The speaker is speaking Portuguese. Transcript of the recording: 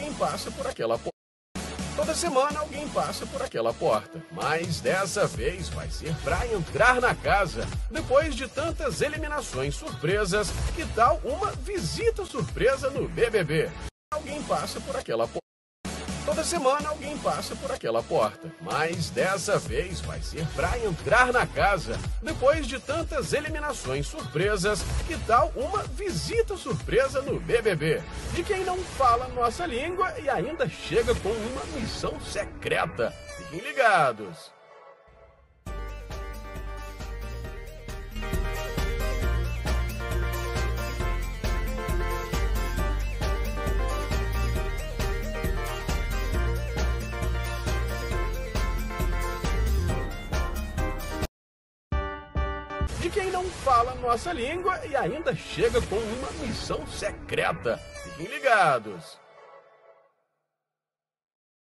alguém passa por aquela porta. Toda semana alguém passa por aquela porta, mas dessa vez vai ser pra entrar na casa. Depois de tantas eliminações surpresas, que tal uma visita surpresa no BBB? Alguém passa por aquela porta. Toda semana alguém passa por aquela porta, mas dessa vez vai ser pra entrar na casa. Depois de tantas eliminações surpresas, que tal uma visita surpresa no BBB? De quem não fala nossa língua e ainda chega com uma missão secreta. Fiquem ligados! De quem não fala nossa língua e ainda chega com uma missão secreta. Fiquem ligados!